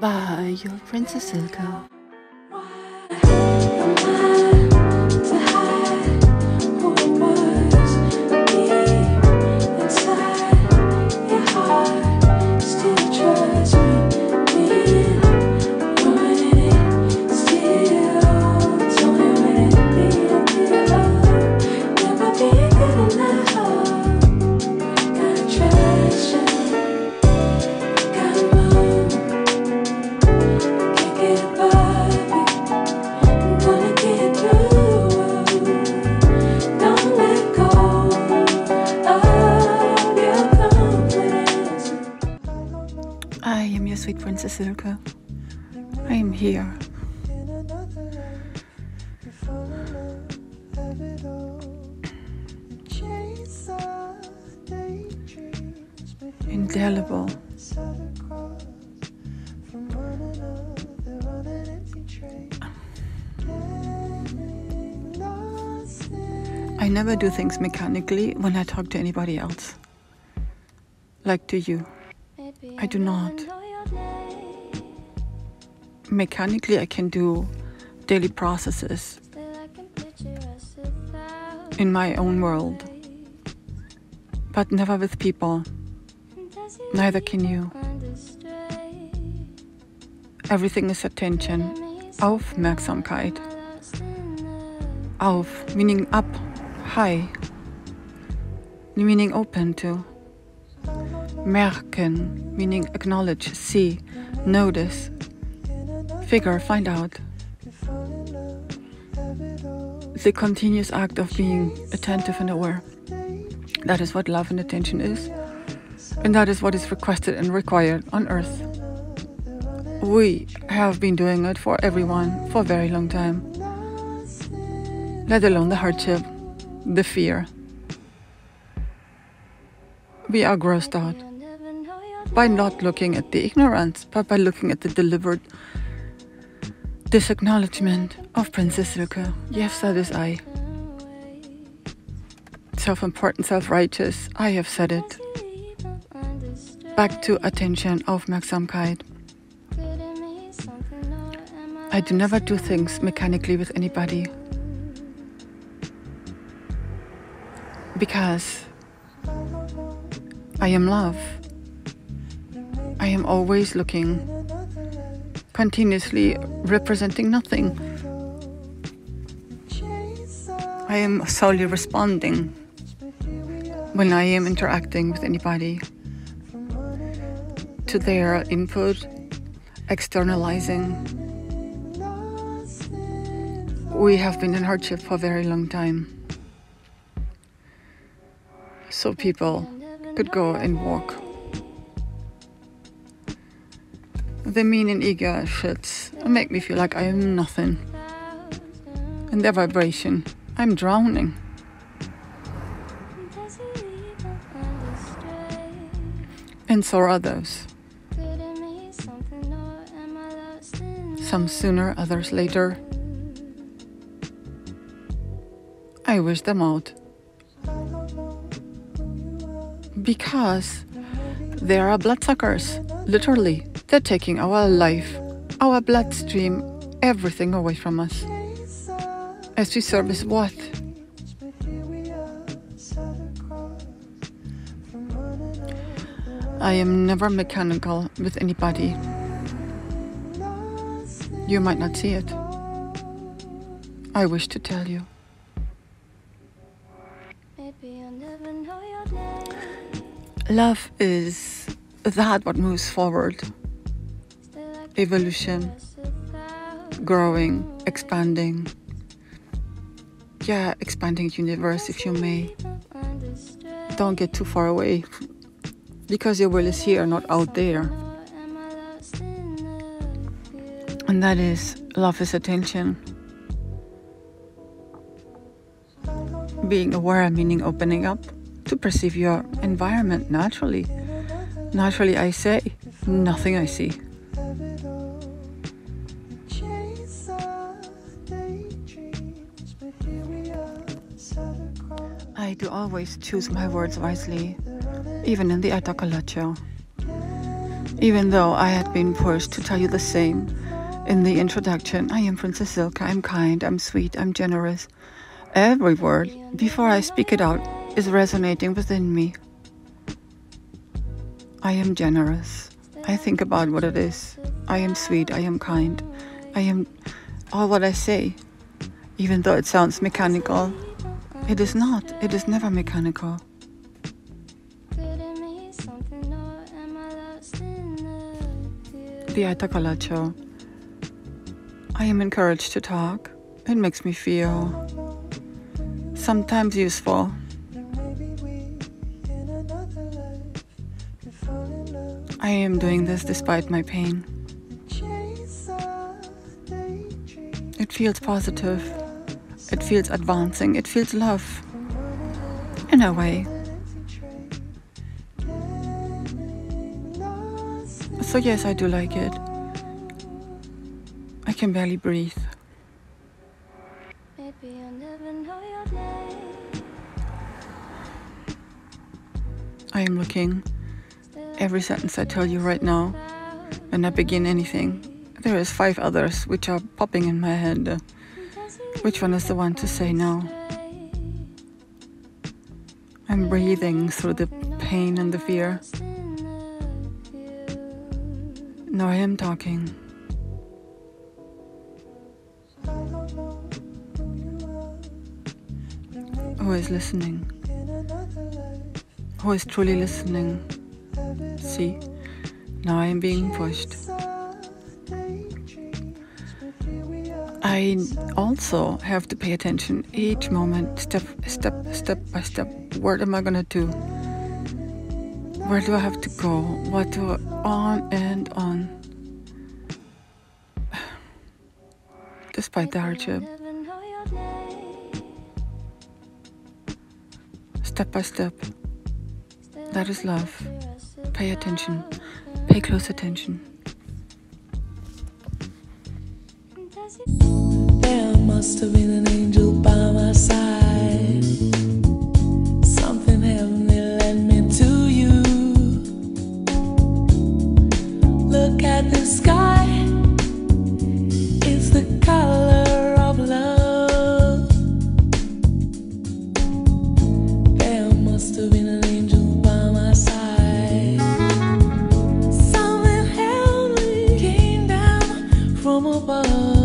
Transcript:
Bye, your Princess Silke. Silke. I am here. Indelible. I never do things mechanically when I talk to anybody else. Like to you. I do not. Mechanically, I can do daily processes in my own world, but never with people. Neither can you. Everything is attention, Aufmerksamkeit. Auf, meaning up, high, meaning open to. Merken, meaning acknowledge, see, notice, figure, find out. The continuous act of being attentive and aware. That is what love and attention is. And that is what is requested and required on earth. We have been doing it for everyone for a very long time. Let alone the hardship, the fear. We are grossed out by not looking at the ignorance, but by looking at the deliberate disacknowledgement of Princess Silke. Yes, that is I. Self important, self righteous, I have said it. Back to attention, Aufmerksamkeit. I do never do things mechanically with anybody. Because I am love. I am always looking, continuously representing nothing. I am solely responding when I am interacting with anybody to their input, externalizing. We have been in hardship for a very long time. So people could go and walk. The mean and eager shits make me feel like I am nothing. And their vibration, I'm drowning. And so are those. Some sooner, others later. I wish them out. Because they are bloodsuckers, literally. They're taking our life, our bloodstream, everything away from us. As we service what? I am never mechanical with anybody. You might not see it. I wish to tell you. Love is that what moves forward. Evolution, growing, expanding. Yeah, expanding universe if you may. Don't get too far away because your will is here, not out there. And that is love is attention. Being aware, meaning opening up to perceive your environment naturally. Naturally, I say, nothing I see. I do always choose my words wisely, even in the Atacalacho. Even though I had been forced to tell you the same in the introduction, I am Princess Silke, I'm kind, I'm sweet, I'm generous. Every word, before I speak it out, is resonating within me. I am generous. I think about what it is. I am sweet, I am kind. I am all what I say. Even though it sounds mechanical, it is not. It is never mechanical. The Show. I am encouraged to talk. It makes me feel sometimes useful. I am doing this despite my pain. It feels positive. It feels advancing. It feels love. In a way. So, yes, I do like it. I can barely breathe. I am looking every sentence I tell you right now, when I begin anything, there is five others which are popping in my head. Which one is the one to say no? I'm breathing through the pain and the fear. No, I am talking. Who is listening? Who is truly listening? See, now I am being pushed. I also have to pay attention each moment, step, step, step by step. What am I gonna do? Where do I have to go? What do I, on and on. Despite the hardship. Step by step. That is love. Pay attention. Pay close attention. There must have been an angel by my side. Something heavenly led me to you. Look at the sky, it's the color of love. There must have been an angel by my side. above